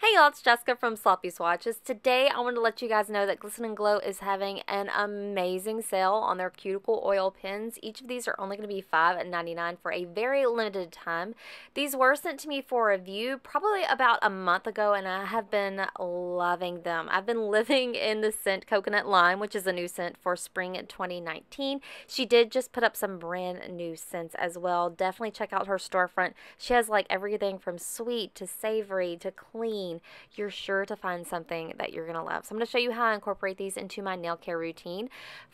Hey y'all, it's Jessica from Sloppy Swatches. Today I want to let you guys know that Glisten and Glow is having an amazing sale on their cuticle oil pens. Each of these are only going to be $5.99 for a very limited time. These were sent to me for review probably about a month ago and I have been loving them. I've been living in the scent Coconut Lime, which is a new scent for spring 2019. She did just put up some brand new scents as well. Definitely check out her storefront. She has like everything from sweet to savory to clean you're sure to find something that you're going to love. So I'm going to show you how I incorporate these into my nail care routine.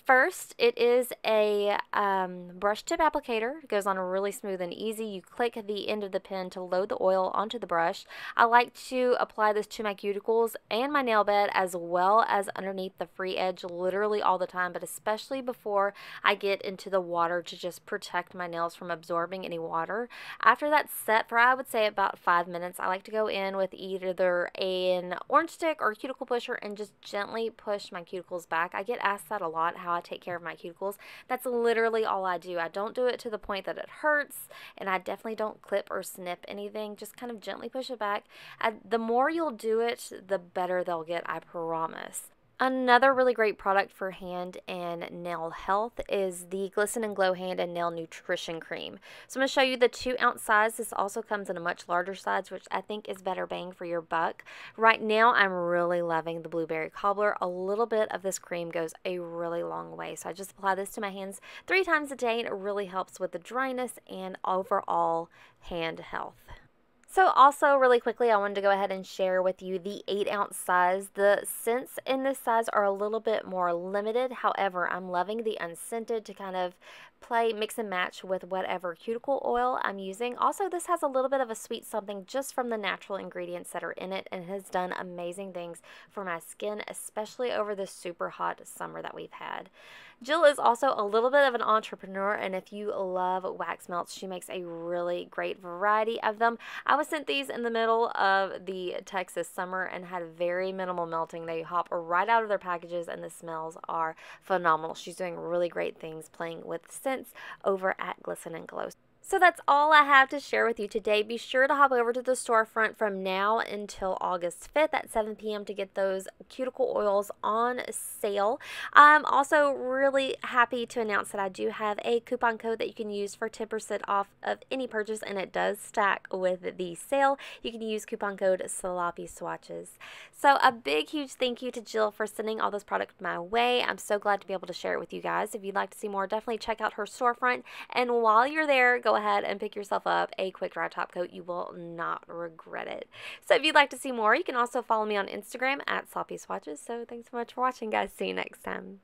First, it is a um, brush tip applicator. It goes on really smooth and easy. You click the end of the pen to load the oil onto the brush. I like to apply this to my cuticles and my nail bed as well as underneath the free edge literally all the time, but especially before I get into the water to just protect my nails from absorbing any water. After that's set for I would say about five minutes, I like to go in with either the either an orange stick or cuticle pusher and just gently push my cuticles back. I get asked that a lot, how I take care of my cuticles. That's literally all I do. I don't do it to the point that it hurts, and I definitely don't clip or snip anything. Just kind of gently push it back. I, the more you'll do it, the better they'll get, I promise. Another really great product for hand and nail health is the Glisten and Glow Hand and Nail Nutrition Cream. So I'm going to show you the 2 ounce size. This also comes in a much larger size, which I think is better bang for your buck. Right now, I'm really loving the Blueberry Cobbler. A little bit of this cream goes a really long way. So I just apply this to my hands three times a day, and it really helps with the dryness and overall hand health. So also really quickly, I wanted to go ahead and share with you the 8 ounce size. The scents in this size are a little bit more limited. However, I'm loving the unscented to kind of play, mix and match with whatever cuticle oil I'm using. Also, this has a little bit of a sweet something just from the natural ingredients that are in it and has done amazing things for my skin, especially over the super hot summer that we've had. Jill is also a little bit of an entrepreneur, and if you love wax melts, she makes a really great variety of them. I was sent these in the middle of the Texas summer and had very minimal melting. They hop right out of their packages, and the smells are phenomenal. She's doing really great things playing with scents over at Glisten and Glow. So that's all I have to share with you today. Be sure to hop over to the storefront from now until August 5th at 7 p.m. to get those cuticle oils on sale. I'm also really happy to announce that I do have a coupon code that you can use for 10% off of any purchase, and it does stack with the sale. You can use coupon code Sloppy Swatches. So a big, huge thank you to Jill for sending all this product my way. I'm so glad to be able to share it with you guys. If you'd like to see more, definitely check out her storefront. And while you're there, go ahead and pick yourself up a quick dry top coat. You will not regret it. So if you'd like to see more, you can also follow me on Instagram at Sloppy Swatches. So thanks so much for watching, guys. See you next time.